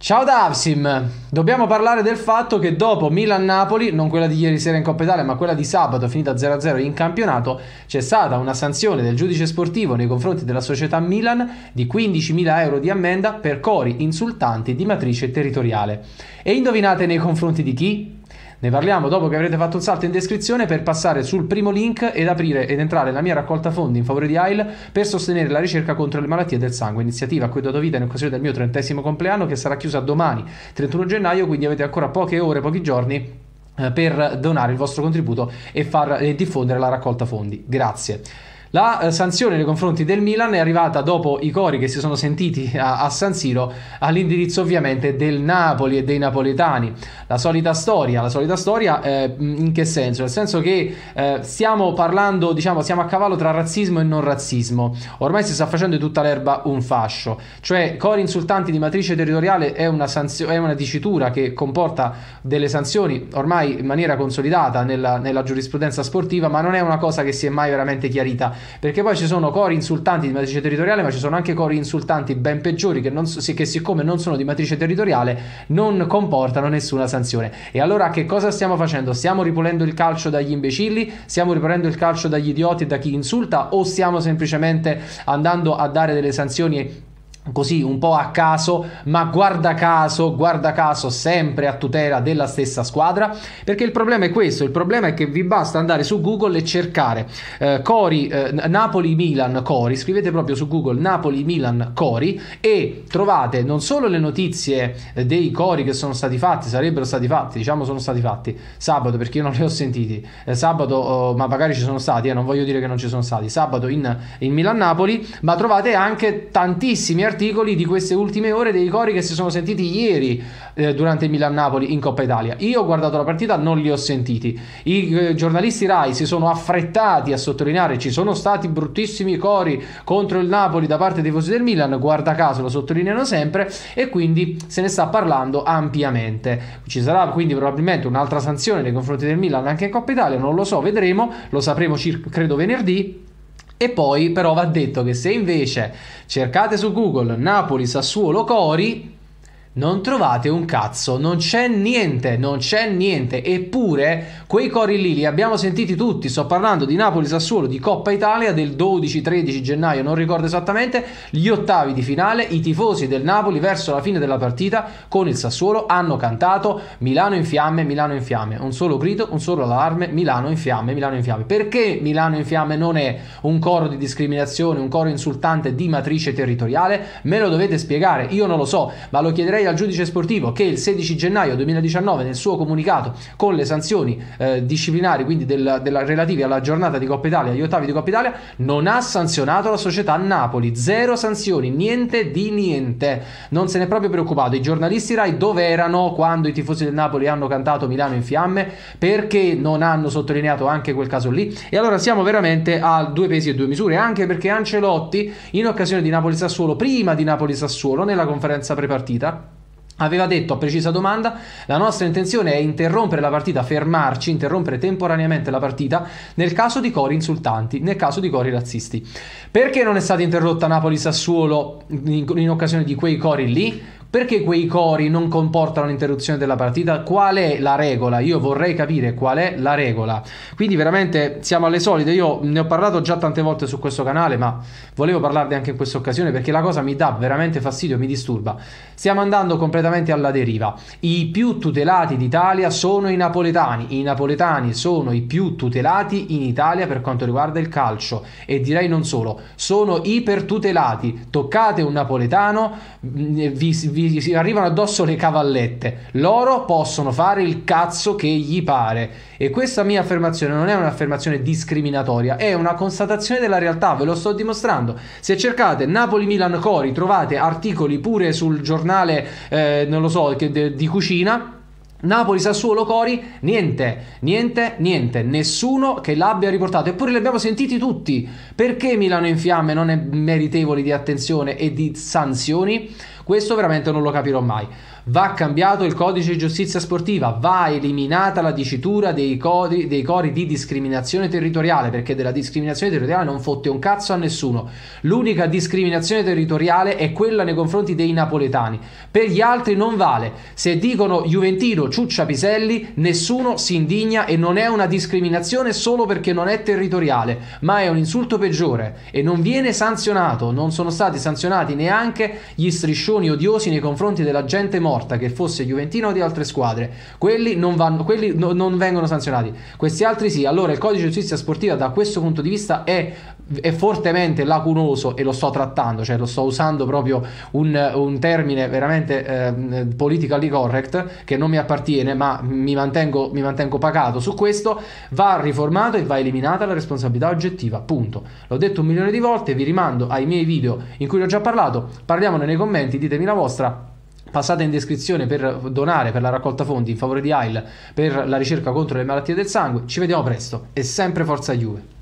Ciao Davsim, dobbiamo parlare del fatto che dopo Milan-Napoli, non quella di ieri sera in Coppa Italia, ma quella di sabato finita 0-0 in campionato, c'è stata una sanzione del giudice sportivo nei confronti della società Milan di 15.000 euro di ammenda per cori insultanti di matrice territoriale. E indovinate nei confronti di chi? Ne parliamo dopo che avrete fatto un salto in descrizione per passare sul primo link ed aprire ed entrare nella mia raccolta fondi in favore di AIL per sostenere la ricerca contro le malattie del sangue, iniziativa a cui ho dato vita in occasione del mio trentesimo compleanno che sarà chiusa domani 31 gennaio, quindi avete ancora poche ore, pochi giorni eh, per donare il vostro contributo e far diffondere la raccolta fondi. Grazie. La eh, sanzione nei confronti del Milan è arrivata dopo i cori che si sono sentiti a, a, San Siro all'indirizzo ovviamente del Napoli e dei napoletani. La solita storia, la solita storia eh, in che senso? Nel senso che eh, stiamo parlando, diciamo, siamo a cavallo tra razzismo e non razzismo. Ormai si sta facendo di tutta l'erba un fascio, cioè cori insultanti di matrice territoriale è una, sanzio- è una dicitura che comporta delle sanzioni ormai in maniera consolidata nella, nella giurisprudenza sportiva, ma non è una cosa che si è mai veramente chiarita perché poi ci sono cori insultanti di matrice territoriale, ma ci sono anche cori insultanti ben peggiori che, non, che siccome non sono di matrice territoriale non comportano nessuna sanzione. E allora che cosa stiamo facendo? Stiamo ripulendo il calcio dagli imbecilli? Stiamo ripulendo il calcio dagli idioti e da chi insulta? O stiamo semplicemente andando a dare delle sanzioni così un po' a caso, ma guarda caso, guarda caso sempre a tutela della stessa squadra, perché il problema è questo, il problema è che vi basta andare su Google e cercare eh, Cori eh, Napoli-Milan Cori, scrivete proprio su Google Napoli-Milan Cori e trovate non solo le notizie eh, dei cori che sono stati fatti, sarebbero stati fatti, diciamo sono stati fatti sabato perché io non li ho sentiti, eh, sabato oh, ma magari ci sono stati, eh, non voglio dire che non ci sono stati, sabato in, in Milan-Napoli, ma trovate anche tantissimi articoli articoli di queste ultime ore dei cori che si sono sentiti ieri eh, durante il Milan-Napoli in Coppa Italia. Io ho guardato la partita, non li ho sentiti. I eh, giornalisti Rai si sono affrettati a sottolineare ci sono stati bruttissimi cori contro il Napoli da parte dei tifosi del Milan, guarda caso lo sottolineano sempre e quindi se ne sta parlando ampiamente. Ci sarà quindi probabilmente un'altra sanzione nei confronti del Milan anche in Coppa Italia, non lo so, vedremo, lo sapremo circa, credo venerdì e poi però va detto che se invece cercate su Google Napoli Sassuolo Cori non trovate un cazzo, non c'è niente, non c'è niente. Eppure quei cori lì li abbiamo sentiti tutti. Sto parlando di Napoli-Sassuolo di Coppa Italia del 12-13 gennaio, non ricordo esattamente, gli ottavi di finale. I tifosi del Napoli verso la fine della partita con il Sassuolo hanno cantato Milano in fiamme, Milano in fiamme. Un solo grido, un solo allarme, Milano in fiamme, Milano in fiamme. Perché Milano in fiamme non è un coro di discriminazione, un coro insultante di matrice territoriale? Me lo dovete spiegare. Io non lo so, ma lo chiederei al giudice sportivo che il 16 gennaio 2019 nel suo comunicato con le sanzioni eh, disciplinari, quindi del, della, relative alla giornata di Coppa Italia, agli ottavi di Coppa Italia, non ha sanzionato la società Napoli. Zero sanzioni, niente di niente. Non se n'è proprio preoccupato. I giornalisti Rai dove erano quando i tifosi del Napoli hanno cantato Milano in fiamme? Perché non hanno sottolineato anche quel caso lì? E allora siamo veramente a due pesi e due misure, anche perché Ancelotti in occasione di Napoli-Sassuolo, prima di Napoli-Sassuolo, nella conferenza prepartita, Aveva detto a precisa domanda: la nostra intenzione è interrompere la partita, fermarci, interrompere temporaneamente la partita nel caso di cori insultanti, nel caso di cori razzisti. Perché non è stata interrotta Napoli-Sassuolo in, in occasione di quei cori lì? Perché quei cori non comportano l'interruzione della partita? Qual è la regola? Io vorrei capire qual è la regola. Quindi veramente siamo alle solite. Io ne ho parlato già tante volte su questo canale, ma volevo parlarne anche in questa occasione perché la cosa mi dà veramente fastidio, mi disturba. Stiamo andando completamente alla deriva. I più tutelati d'Italia sono i napoletani. I napoletani sono i più tutelati in Italia per quanto riguarda il calcio e direi non solo, sono ipertutelati. Toccate un napoletano, vi, vi vi arrivano addosso le cavallette. Loro possono fare il cazzo che gli pare. E questa mia affermazione non è un'affermazione discriminatoria, è una constatazione della realtà, ve lo sto dimostrando. Se cercate Napoli-Milan Cori, trovate articoli pure sul giornale, eh, non lo so, di cucina Napoli, Sassuolo, Cori, niente, niente, niente, nessuno che l'abbia riportato. Eppure li abbiamo sentiti tutti. Perché Milano in fiamme non è meritevole di attenzione e di sanzioni? Questo veramente non lo capirò mai. Va cambiato il codice di giustizia sportiva, va eliminata la dicitura dei, codi, dei cori di discriminazione territoriale, perché della discriminazione territoriale non fotte un cazzo a nessuno. L'unica discriminazione territoriale è quella nei confronti dei napoletani. Per gli altri non vale. Se dicono Juventino ciuccia Piselli, nessuno si indigna e non è una discriminazione solo perché non è territoriale, ma è un insulto peggiore e non viene sanzionato. Non sono stati sanzionati neanche gli striscioni odiosi nei confronti della gente morta morta, che fosse Juventino o di altre squadre, quelli non, vanno, quelli no, non vengono sanzionati. Questi altri sì. Allora il codice di giustizia sportiva da questo punto di vista è, è fortemente lacunoso e lo sto trattando, cioè lo sto usando proprio un, un termine veramente eh, politically correct che non mi appartiene, ma mi mantengo, mi mantengo pacato su questo. Va riformato e va eliminata la responsabilità oggettiva. Punto. L'ho detto un milione di volte, vi rimando ai miei video in cui ho già parlato. Parliamone nei commenti, ditemi la vostra. Passate in descrizione per donare per la raccolta fondi in favore di AIL per la ricerca contro le malattie del sangue. Ci vediamo presto e sempre Forza Juve.